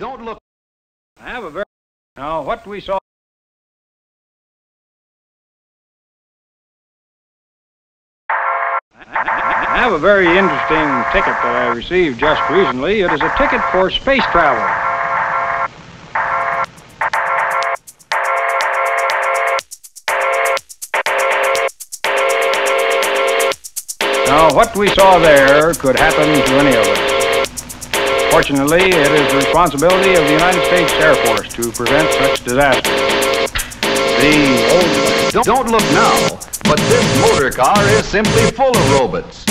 Don't look. I have a very. Now, what we saw. I have a very interesting ticket that I received just recently. It is a ticket for space travel. Now, what we saw there could happen to any of us. Fortunately, it is the responsibility of the United States Air Force to prevent such disasters. The old... Don't, don't look now, but this motor car is simply full of robots.